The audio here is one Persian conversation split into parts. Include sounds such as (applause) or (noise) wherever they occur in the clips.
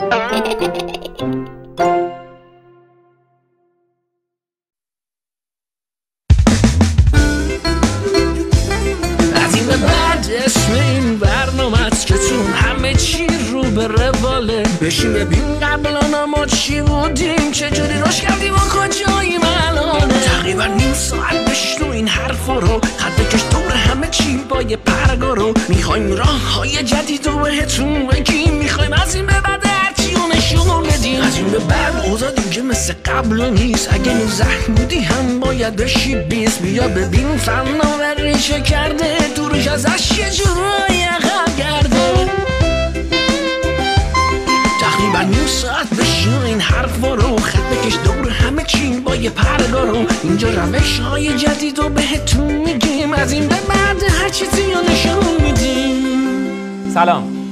از این به بعد اسم این برنامه که تو همه چی رو به رواله. بشین ببین قبلا ما چی بودیم چجوری روش کردیم و کجاییم الانه تقریبا نیم ساعت بشنو این حرفا رو. خط بکش دور همه چی با یه پرگا رو. می‌خوایم راه های جدید رو بهتون بگیم. می‌خوایم از این به بعد بدیم از این به بعد اوضاع دیگه مثل قبل نیست. اگه زخم بودی هم باید بشی بیس بیا ببین فناوری چه کرده. دورش ازش یه جورایی عقب گرده. تقریبا نیم ساعت بشنو این حرفا رو خط بکش دور همه چی با یه پرگا رو. اینجا روش های جدید رو بهتون میگیم. از این به بعد هر چیزی رو نشون میدیم. سلام.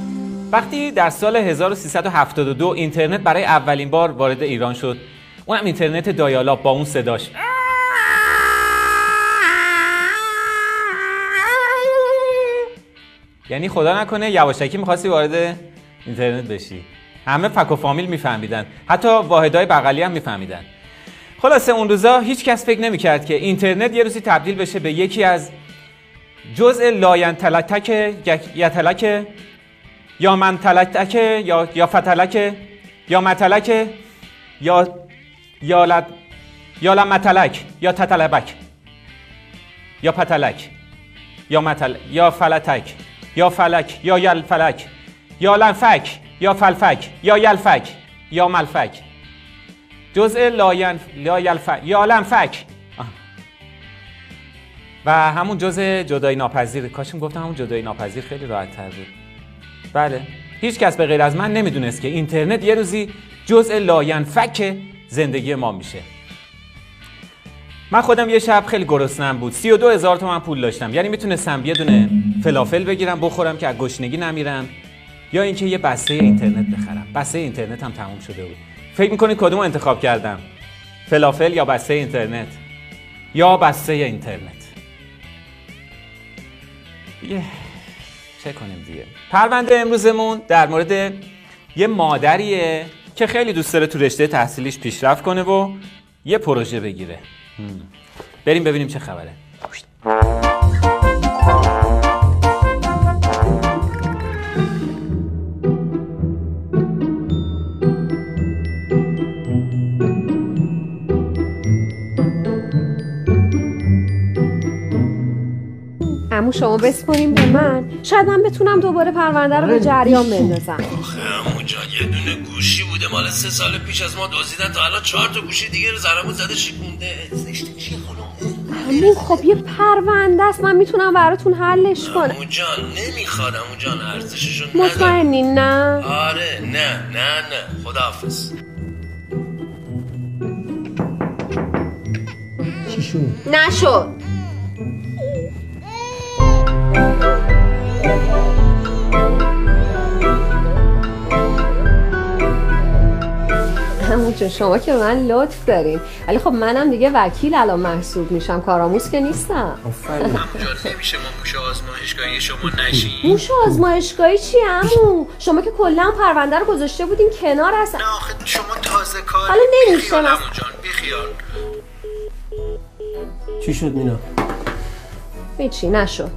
وقتی در سال 1372 اینترنت برای اولین بار وارد ایران شد اونم اینترنت دایالاب با اون صداش. یعنی خدا نکنه یواشکی می‌خواستی وارد اینترنت بشی. همه فک و فامیل میفهمیدن. حتی واحدهای بغلی هم میفهمیدن. خلاصه اون روزا هیچ کس فکر نمی‌کرد که اینترنت یه روزی تبدیل بشه به یکی از جزء لاینتلک یتلک یا من تلک یا یا فتلک یا متلک یا یا لد یا لمتلک یا تتلبک یا پتلک یا متل یا فلتک یا فلک یا یلفلک یا لنفک یا فلفک یا یلفک یا ملفک. جزء لاین لا یلفک یا لنفک. و همون جزء جدایی ناپذیر. کاشم گفتم همون جدایی ناپذیر خیلی راحت تر بود. بله. هیچ کس به غیر از من نمی‌دونست که اینترنت یه روزی جزء لاینفک زندگی ما میشه. من خودم یه شب خیلی گرسنم بود. 32 هزار تومن پول داشتم. یعنی می‌تونستم یه دونه فلافل بگیرم بخورم که از گشنگی نمیرم یا اینکه یه بسته اینترنت بخرم. بسته اینترنت هم تموم شده بود. فکر می‌کنید کدوم انتخاب کردم؟ فلافل یا بسته اینترنت؟ یا بسته اینترنت؟ یه چه کنیم دیگه. پرونده امروزمون در مورد یه مادریه که خیلی دوست داره تو رشته تحصیلیش پیشرفت کنه و یه پروژه بگیره. بریم ببینیم چه خبره. امو شما بسپریم به من. شاید من بتونم دوباره پرونده رو به جریان بندازم. آخه عمو جان یه دونه گوشی بوده. مال سه سال پیش از ما دزدیدن. تا الان چهار تا گوشی دیگه رو زرمون زده شیکونده امو خب یه پرونده است. من می‌تونم براتون حلش کنم. عمو جان نمی‌خواد. عمو جان نداره. مطمئنین نه. آره نه نه نه. خداحافظ. چی شد؟ نشد. همون جون شما که به من لطف دارین. ولی خب منم دیگه وکیل الان محسوب میشم. کارآموز که نیستم. آفرین. عمو (laughs) جان نمیشه ما موش آزمایشگاهی شما نشیم. موش آزمایشگاهی چی همون شما که کلا پرونده رو گذاشته بودین کنار اصلا نه آخه شما تازه کار حالا نمیشه عمو جان بیخیال چی شد مینا؟ هیچی نشد.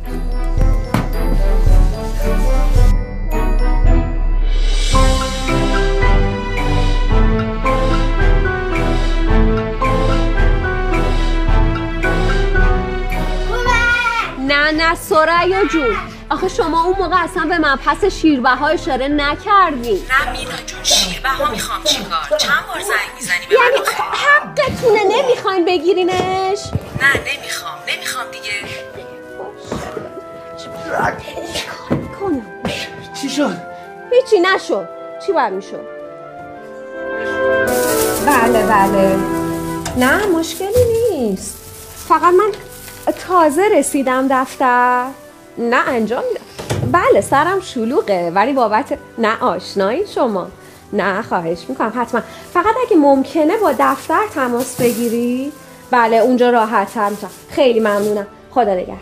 نه سریا جون. آخه شما اون موقع اصلا به مبحث شیربه ها اشاره نکردین نه مینا جون شیربه ها می‌خوام چیکار؟ چند بار زنگ می‌زنی به یعنی؟ حقتونه نمی‌خواین بگیرینش؟ نه نمی‌خوام نمی‌خوام دیگه. کنم چی شد؟ هیچی نشد. چی باید می‌شد؟ بله بله. نه مشکلی نیست. فقط من تازه رسیدم دفتر. نه انجام میدم بله سرم شلوغه ولی بابت نه آشنایی شما. نه خواهش می‌کنم حتما. فقط اگه ممکنه با دفتر تماس بگیری. بله اونجا راحت تر میشم. خیلی ممنونم. خدا نگهدار.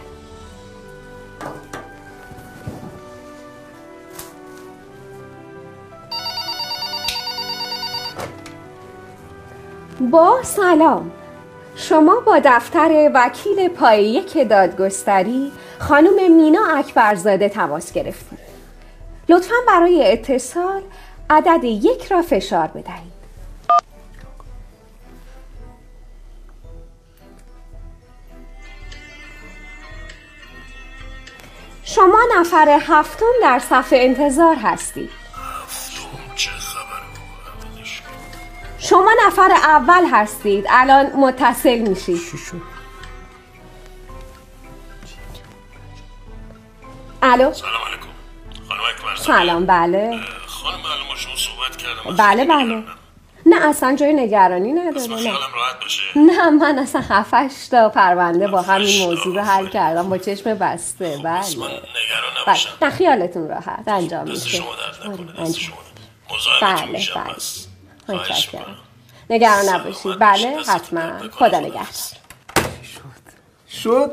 با سلام. شما با دفتر وکیل پای یک دادگستری خانم مینا اکبرزاده تماس گرفتید. لطفا برای اتصال عدد یک را فشار بدهید. شما نفر هفتم در صفحه انتظار هستید. نفر اول هستید. الان متصل میشید. چی شد؟ الو؟ سلام علیکم. خانم اکبر سلام بله. خانم با شما صحبت کردم. بله بله. نه اصلا جای نگرانی نداره من نه. خیالم راحت باشه. نه من اصلا هفتش تا پرونده با همین موضوع رو حل کردم با چشم بسته. بله. بس من نگران بله. نباشم. نه خیالتون راحت. انجام دست میشه. شما درد نکنه. آره، بله میشم بله. نگران نباشید. باشید. بله حتما. خدا نگهدار. شد.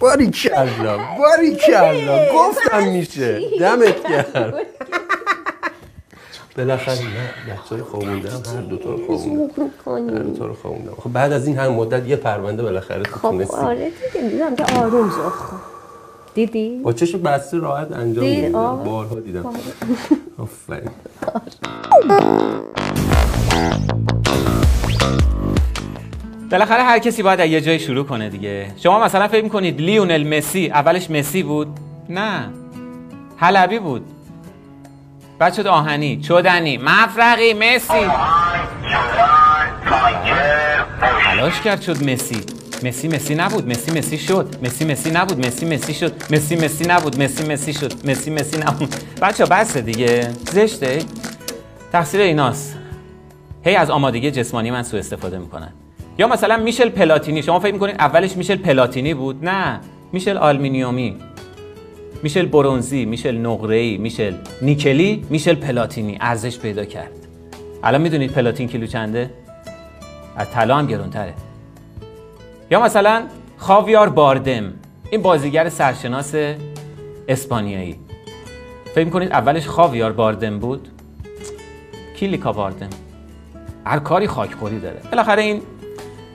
باری کلا باری کلا (laughs) گفتم میشه. دمت گرم. بالاخره نه بچه های خوابونده هم هر دوتا رو خوابوندم. هر دوتا رو خوابوندم. خب بعد از این هم مدت یه پرونده بالاخره تو خب آره دیدیم دیدم که آروم زخ دیدی؟ با چشم بسته راحت انجام دید، میدم آه. بارها دیدم. آفرین. بالاخره هر کسی باید از یه جایی شروع کنه دیگه. شما مثلا فکر می‌کنید لیونل مسی اولش مسی بود؟ نه. حلبی بود. بعد شد آهنی. چدنی مفرقی مسی. تلاش کرد شد مسی. مسی مسی نبود. مسی مسی شد. مسی مسی نبود. مسی مسی شد. مسی مسی نبود. مسی مسی شد. مسی مسی نبود. بچه بسته دیگه. زشته. تقصیر ایناست. هی از آمادگی جسمانی من سوء استفاده می‌کنن. یا مثلا میشل پلاتینی شما فکر می‌کنید اولش میشل پلاتینی بود؟ نه میشل آلمینیومی میشل برونزی میشل نقره‌ای میشل نیکلی میشل پلاتینی ارزش پیدا کرد. الان می‌دونید پلاتین کیلو چنده؟ از طلا هم گرونتره. یا مثلا خاویار باردم این بازیگر سرشناس اسپانیایی. فکر می‌کنید اولش خاویار باردم بود؟ کیلیکا باردم. هر کاری خاکخوری داره. بالاخره این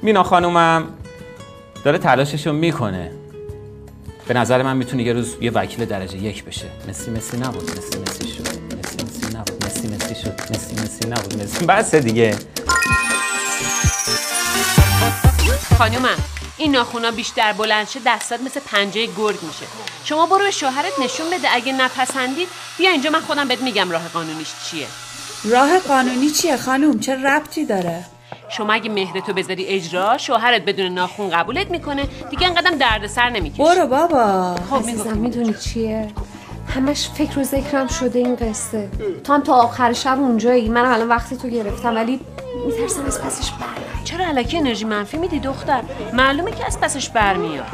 مینا خانومم داره تلاششو می‌کنه. به نظر من می‌تونه یه روز یه وکیل درجه یک بشه. مسی مسی نبود. مسی مسی شد. مسی مسی نبود. مسی مسی شد. مسی مسی نبود. مسی بسه دیگه. خانومم این ناخونا بیشتر بلند شه دستات مثل پنجه گرگ میشه. شما برو به شوهرت نشون بده. اگه نپسندید بیا اینجا من خودم بهت میگم راه قانونیش چیه. راه قانونی چیه خانوم؟ چه ربطی داره؟ شما اگه مهرتو بذاری اجرا شوهرت بدون ناخون قبولت می‌کنه. دیگه انقدرم دردسر نمی‌کشه. برو بابا. خب می‌دونی چیه؟ همش فکر و ذکرم شده این قصه. تو هم تا آخر شب اونجایی. من الان وقتی تو گرفتم ولی میترسم از پسش برم چرا علکی انرژی منفی میدی دختر؟ معلومه که از پسش برمیاد.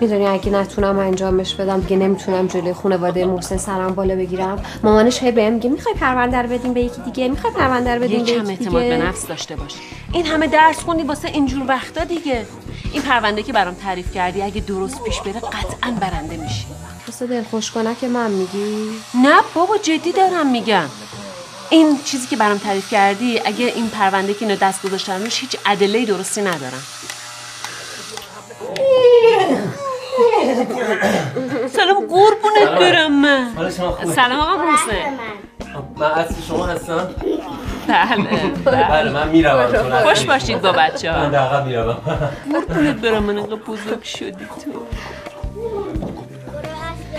می‌دونی اگه نتونم انجامش بدم دیگه نمی‌تونم جلوی خانواده محسن سرم بالا بگیرم. مامانش هی بهم میگه می‌خوای پرونده رو بدیم به یکی دیگه؟ می‌خوای پرونده رو بدیم به یه کم یکی اعتماد به نفس داشته باش. این همه درس خوندی واسه اینجور وقتا دیگه. این پرونده که برام تعریف کردی اگه درست پیش بره قطعا برنده میشی. واسه دلخوش کنک من میگی؟ نه بابا جدی دارم میگم. این چیزی که برام تعریف کردی اگه این پرونده که اینا دست گذاشتن روش هیچ ادله درستی ندارن سلام قربونت برم من؟ سلام آقا محسن. من. اصل شما هستم. بله بله من می‌روم خوش باشید با بچه من ها در عقب می‌روم. قربونت برم من اینقدر بزرگ شدی تو.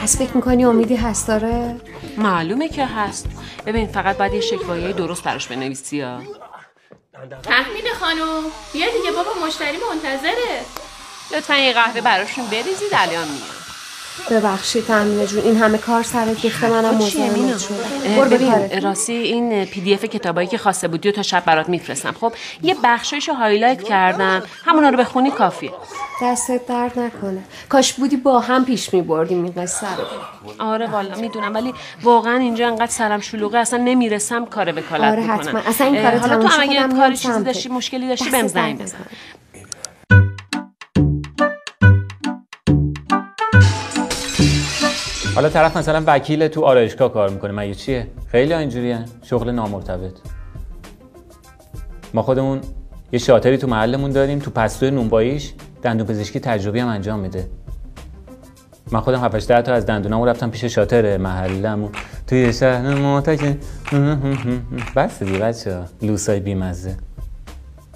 پس فکر می‌کنی امیدی هست داره معلومه که هست. ببین فقط باید یه شکوایه درست براش بنویسی ها تهمینه خانم. بیا دیگه بابا مشتری منتظره. لطفا یه قهوه براشون بریزید الان میام ببخشید تهمینه جون این همه کار سرت ریخته منم مینا؟ مزاحمت ببین. راستی این PDF کتابایی که خواسته بودی و تا شب برات میفرستم. خب یه بخشایشو highlight کردم. همونا رو بخونی کافیه. دستت درد نکنه. کاش بودی با هم پیش میبردیم این قصه رو. آره والا می‌دونم. ولی واقعا اینجا انقدر سرم شلوغه اصلا نمی‌رسم کار وکالت آره حتما. اصلا این کار حالا تموم تو شد اگه کاری چیزی. داشتی مشکلی داشتی بهم زنگ بزن. حالا طرف مثلا وکیل تو آرایشگاه کار می‌کنه. مگه چیه؟ خیلی اینجوریه شغل نامرتبط. ما خودمون یه شاتری تو محلمون داریم. تو پستوی نونباییش دندون پزشکی تجربی هم انجام میده. من خودم 7 10 تا از دندونامو رفتم پیش شاتر محلمون توی شهر معتک بس دیگه بچه لوسای بیمزه.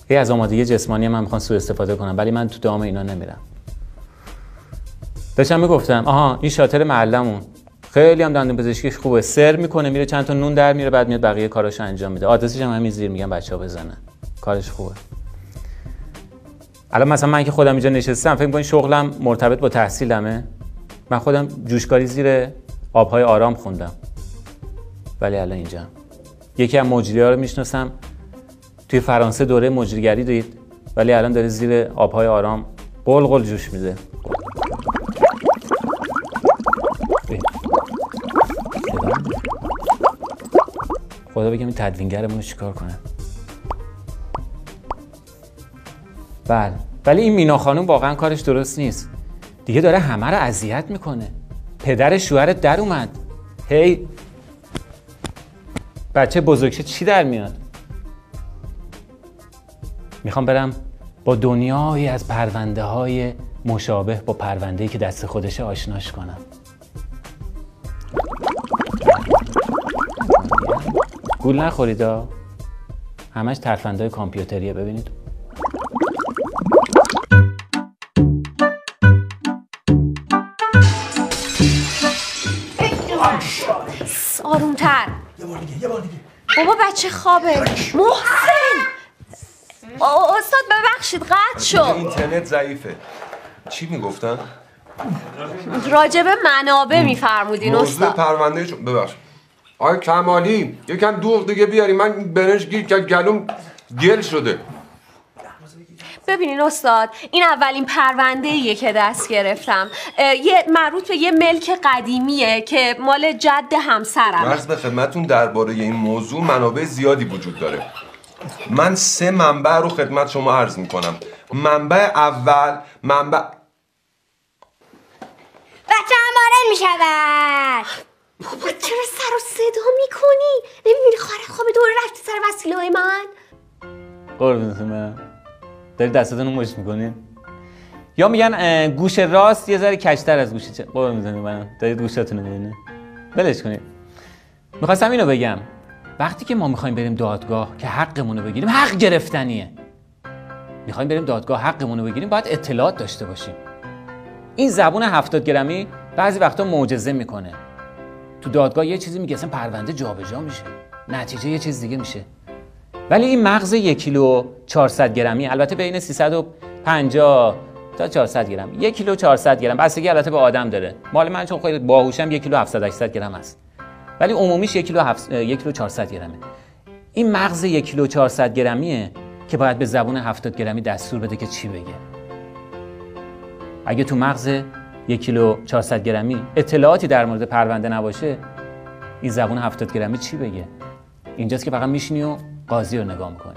یه از آمادگی جسمانی من می‌خوان سوء استفاده کنم ولی من تو دام اینا نمیرم. داشتم می‌گفتم آها این شاتر محلمون خیلی هم دندون پزشکیش خوبه. سر می‌کنه میره چند تا نون در میره بعد میاد بقیه کاراشو انجام میده. آدرسش هم همین زیر میگم بچه‌ها بزنن. کارش خوبه. الان مثلا من که خودم اینجا نشستم فکر می‌کنی شغلم مرتبط با تحصیلمه؟ من خودم جوشکاری زیر آبهای آرام خوندم. ولی الان اینجا. یکی از مجری ها رو می‌شناسم. توی فرانسه دوره مجریگری دید ولی الان داره زیر آبهای آرام قل جوش میده. خدا بگم این تدوینگرمون رو چیکار کنه. بله. ولی این مینا خانم واقعا کارش درست نیست. دیگه داره همه رو اذیت می‌کنه. پدر شوهرت در اومد. هی. بچه بزرگشه چی در میاد؟ می‌خوام برم با دنیایی از پرونده های مشابه با پرونده که دست خودشه آشناش کنم. گول نخوریدا همش ترفندهای کامپیوتریه ببینید. آرومتر. بابا بچه خوابه. محسن! استاد ببخشید قطع شد. اینترنت ضعیفه. چی می‌گفتن؟ راجب منابع میفرمودین موضوع استاد. پرونده شو ببخش آقای کمالی یکم دوغ دیگه بیاری. من برنج گیر که گلوم گل شده. ببینین استاد این اولین پرونده ایه که دست گرفتم. یه مربوط به یه ملک قدیمیه که مال جد همسرم. مرز به خدمتون درباره این موضوع منابع زیادی وجود داره. من سه منبع رو خدمت شما عرض می‌کنم. منبع اول منبع بچه هم وارد می شود بابا چرا سر و صدا می‌کنی؟ نمی‌بینی خواهر خواب دور رفتی سر وسیله های من؟ قربونتون برم داری دستاتون رو مشت می‌کنین یا میگن گوش راست یه ذره کشتر از گوش چپ قربونتون برم دارید گوشاتون رو می‌بینید بلش کنید. می‌خواستم اینو بگم. وقتی که ما می‌خوایم بریم دادگاه که حقمون رو بگیریم حق گرفتنیه. می‌خوایم بریم دادگاه حقمون رو بگیریم باید اطلاعات داشته باشیم. این زبون 70 گرمی بعضی وقتا معجزه می‌کنه. تو دادگاه یه چیزی میگه اصلا پرونده جابجا میشه. نتیجه یه چیز دیگه میشه. ولی این مغز یک کیلو 400 گرمی البته بین 350 تا 400 گرم. یک کیلو 400 گرم بستگی البته به آدم داره. مال من چون خیلی باهوشم یک کیلو 700 800 گرم است. ولی عمومیش یک کیلو 7 یک کیلو 400 گرمه. این مغز یک کیلو 400 گرمیه که باید به زبون 70 گرمی دستور بده که چی بگه. اگه تو مغز یک کیلو 400 گرمی اطلاعاتی در مورد پرونده نباشه این زبون 70 گرمی چی بگه؟ اینجاست که فقط میشینی و قاضی رو نگاه می‌کنی.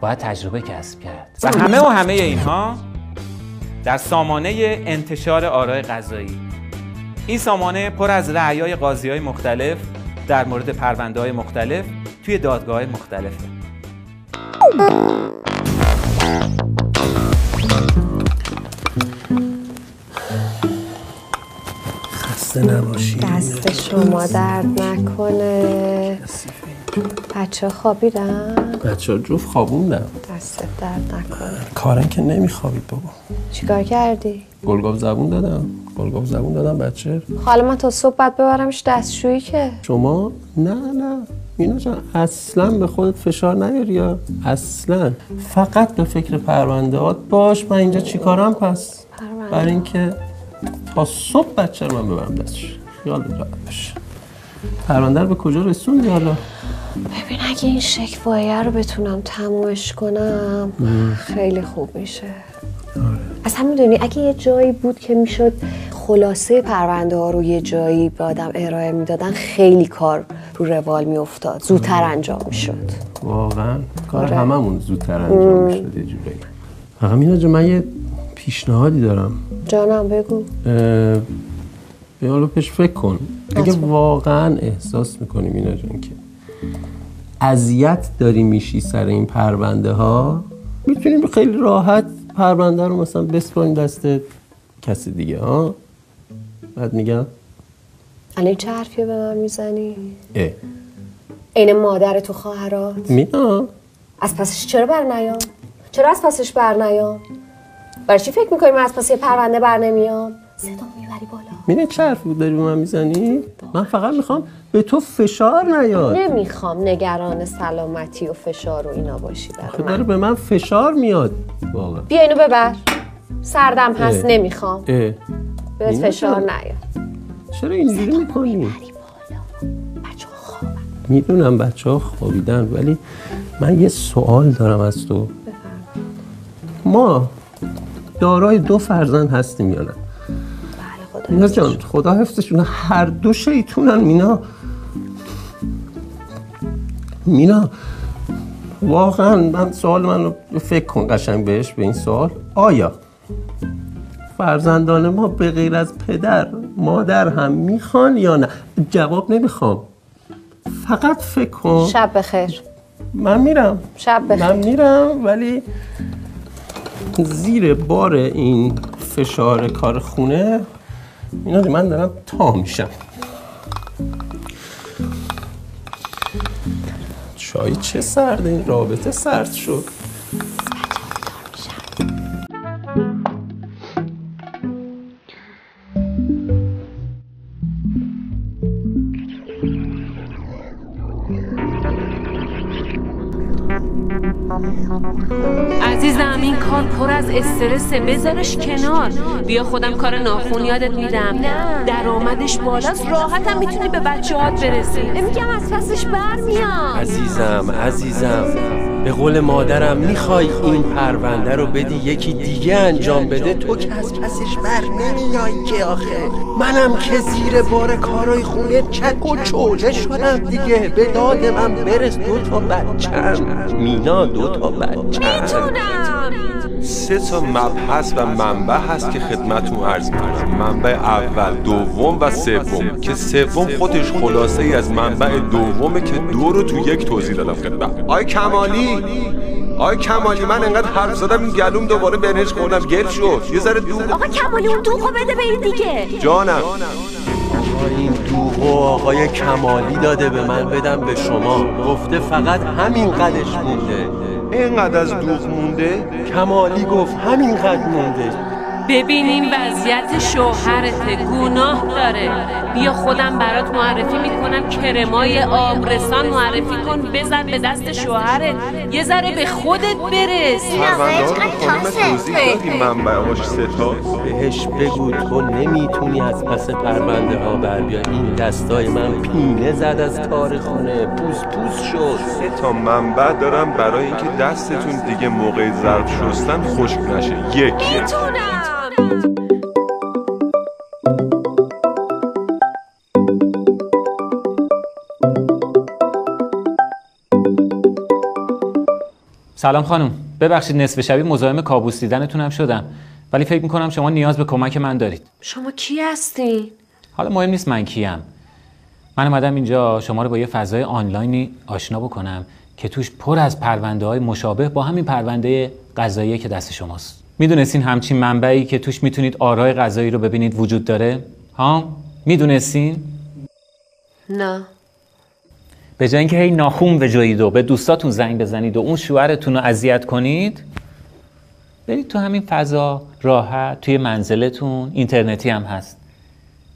باید تجربه کسب کرد. و همه و همه اینها در سامانه انتشار آراء قضایی. این سامانه پر از رعیای قاضی های مختلف در مورد پرونده های مختلف توی دادگاه مختلفه. خسته نباشی. دست شما درد نکنه. بچه خوابیدن؟ بچه ها جفت خوابوندم دست درد نکنه. کارن که نمیخوابید بابا. چیکار کردی؟ گلگاف زبون دادم. گلگاف زبون دادم بچه. حالا من تا صبح باید ببرمش دستشویی که. شما؟ نه نه. مینا جان اصلا به خودت فشار نیاری یا؟ اصلا. فقط به فکر پروندهات باش. من اینجا چیکارم پس؟ پرونده. برای اینکه تا صبح بچه رو من ببرم دستش. خیال راحت باشه پرونده رو به کجا رسوندی حالا؟ ببین اگه این شکوایه رو بتونم تمومش کنم خیلی خوب میشه. اصلا می‌دونی اگه یه جایی بود که می‌شد خلاصه پرونده ها رو یه جایی به آدم ارائه می‌دادن خیلی کار رو روال میافتاد. زودتر انجام می‌شد. واقعا؟ کار آره. هممون زودتر انجام می‌شد یه جورایی. فقط من یه پیشنهادی دارم. جانم بگو حالا پیش فکر کن اگه. واقعا احساس می‌کنی مینا جان که اذیت داری میشی سر این پرونده ها می‌تونیم خیلی راحت پرونده رو مثلا بسپاریم دست کسی دیگه ها بعد میگم الان چه حرفی به من می‌زنی؟ اه عین مادر تو خواهرات مینا از پسش چرا بر نیام؟ چرا از پسش بر نیام؟ برای چی فکر می‌کنی من از پس یه پرونده بر نمیام؟ صدا می‌بری بالا. مینا چه حرفی داری به من می‌زنی؟ من فقط می‌خوام به تو فشار نیاد. نمی‌خوام نگران سلامتی و فشار و اینا باشی برای داره به من فشار میاد. واقعا. بیا اینو ببر. سردم هست اه. نمی‌خوام. اه. مینا فشار. نیاد. چرا اینجوری می‌کنی؟ می‌دونم بچه ها خوابیدن ولی من یه سوال دارم از تو. ما دارای دو فرزند هستیم یا نه؟ مینا جان خدا حفظشون. هر دو شیطونن مینا. مینا واقعا من سوال من رو فکر کن قشنگ بهش به این سوال. آیا فرزندان ما به غیر از پدر مادر هم می‌خوان یا نه؟ جواب نمی‌خوام. فقط فکر کن. شب بخیر. من میرم. شب بخیر. من میرم ولی زیر بار این فشار کار خونه اینا من دارم تا میشم. چای چه سرده این رابطه سرد شد. عزیزم این کار پر از استرسه. بذارش کنار. بیا خودم کار ناخون یادت میدم. درآمدش بالاست. راحتم می‌تونی به بچه‌هات برسی. میگم از پسش برمیام عزیزم عزیزم. به قول مادرم می‌خوای این پرونده رو بدی یکی دیگه انجام بده تو که از پسش بر نمیای که آخه. منم که زیر بار کارای خونه چک و چوله شدم دیگه. به داد من برس دو تا بچم. مینا دو تا بچم. سه تا مبحث و منبع هست که خدمتتون عرض می‌کنم. منبع اول دوم و سوم. که سوم خودش خلاصه ای از منبع دومه که دو رو تو یک توضیح دادم. خدمت. آی کمالی. آی کمالی من انقدر حرف زدم این گلوم دوباره برنج خوردم. گل شد. یه ذره دو آقا کمالی اون دوخو بده به این دیگه. جانم. آقا این دوغو آقای کمالی داده به من بدم به شما. گفته فقط همین قدش مونده. اینقدر از دوغ مونده؟ کمالی گفت همین قد مونده. ببین این وضعیت شوهرته گناه داره. بیا خودم برات معرفی می‌کنم. کرمای آبرسان معرفی کن. بزن به دست شوهرت. یه ذره به خودت برس. خانم توضیح دادی تا؟ بهش بگو تو نمی‌تونی از پس پرونده ها بر بیای این دستای من پینه زد از تار خونه. پوس پوس شد. سه تا منبع دارم. برای اینکه دستتون دیگه موقع ظرف شستن خشک نشه. یک سلام خانم. ببخشید نصف شبی مزاحم کابوس دیدنتون هم شدم. ولی فکر می‌کنم شما نیاز به کمک من دارید. شما کی هستین؟ حالا مهم نیست من کیم. من اومدم اینجا شما رو با یه فضای آنلاینی آشنا بکنم که توش پر از پرونده های مشابه با همین پرونده قضایی که دست شماست. می‌دونستین همچین منبعی که توش می‌تونید آرای قضایی رو ببینید وجود داره؟ ها؟ می‌دونستین؟ نه. به جای اینکه هی ناخون بجویید و به دوستاتون زنگ بزنید و اون شوهرتون رو اذیت کنید برید تو همین فضا راحت توی منزلتون اینترنتی هم هست.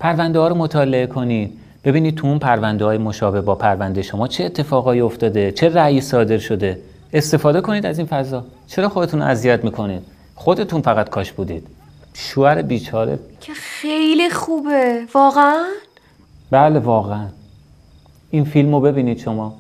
پرونده ها رو مطالعه کنید. ببینید تو اون پرونده های مشابه با پرونده شما چه اتفاقایی افتاده چه رأی صادر شده. استفاده کنید از این فضا. چرا خودتون رو اذیت می‌کنید؟ خودتون فقط کاش بودید. شوهر بیچاره. که خیلی خوبه. واقعا؟ بله واقعا. این فیلم رو ببینید شما.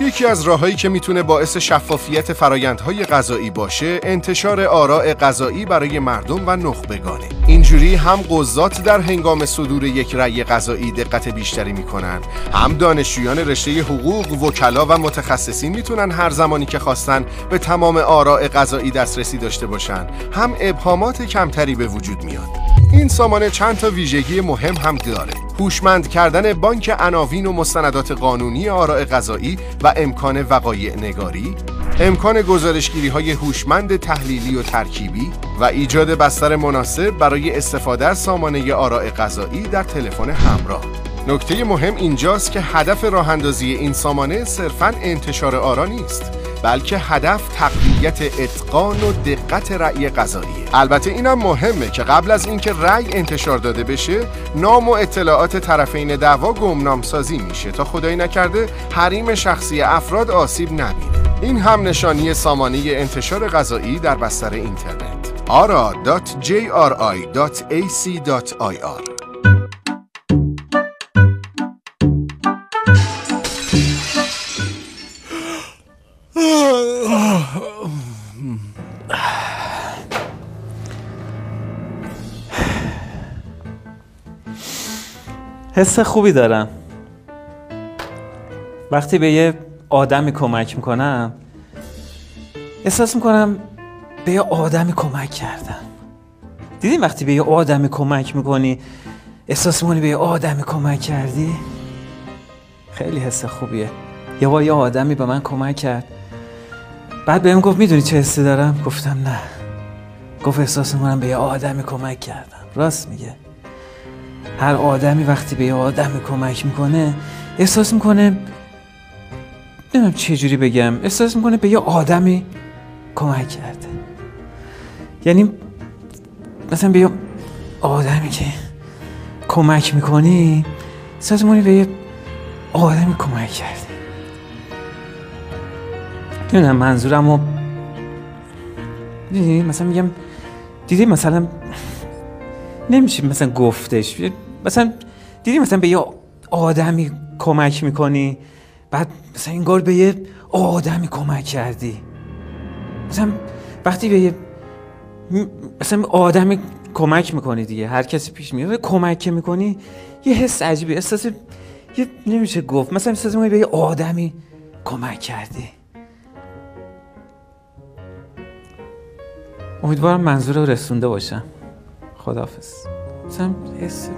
یکی از راههایی که می‌تونه باعث شفافیت فرایندهای غذایی باشه انتشار آراء غذایی برای مردم و نخبگانه. اینجوری هم قضات در هنگام صدور یک رأی غذایی دقت بیشتری می‌کنن. هم دانشجویان رشته حقوق وکلا و متخصصین می‌تونن هر زمانی که خواستن به تمام آراء غذایی دسترسی داشته باشن. هم ابهامات کمتری به وجود میاد. این سامانه چند تا ویژگی مهم هم داره. هوشمند کردن بانک عناوین و مستندات قانونی آراء قضایی و امکان وقایع نگاری امکان گزارشگیری های هوشمند تحلیلی و ترکیبی و ایجاد بستر مناسب برای استفاده از سامانه آراء قضایی در تلفن همراه. نکته مهم اینجاست که هدف راه اندازی این سامانه صرفاً انتشار آرا نیست. بلکه هدف تقویت اتقان و دقت رأی قضاییه. البته اینم مهمه که قبل از اینکه رأی انتشار داده بشه نام و اطلاعات طرفین دعوا گمنام سازی میشه تا خدایی نکرده حریم شخصی افراد آسیب نبینه. این هم نشانی سامانه انتشار قضایی در بستر اینترنت. ara.jri.ac.ir حس خوبی دارم. وقتی به یه آدمی کمک می‌کنم احساس می‌کنم به یه آدمی کمک کردم. دیدی وقتی به یه آدمی کمک می‌کنی احساس می‌کنی به یه آدمی کمک کردی؟ خیلی حس خوبیه. یه بار یه آدمی به من کمک کرد. بعد بهم گفت می‌دونی چه حسی دارم؟ گفتم نه. گفت احساس می‌کنم به یه آدمی کمک کردم. راست میگه. هر آدمی وقتی به یه آدمی کمک می‌کنه احساس می‌کنه نمی‌دونم چه جوری بگم احساس می‌کنه به یه آدمی کمک کرده. یعنی مثلا به یه آدمی که کمک می‌کنی احساس می‌کنی به یه آدمی کمک کردی نمی‌دونم منظورم رو مثلا میگم دیدی مثلا نمیشه مثلا گفتش مثلا دیدی مثلا به یه آدمی کمک می‌کنی بعد مثلا انگار به یه آدمی کمک کردی. مثلا وقتی به یه مثلا آدمی کمک می‌کنی دیگه هر کسی پیش میاد کمک که می‌کنی یه حس عجیبی احساس یه نمیشه گفت مثلا احساس می‌کنی به یه آدمی کمک کردی. امیدوارم منظور رو رسونده باشم خداحافظ. مثلا حس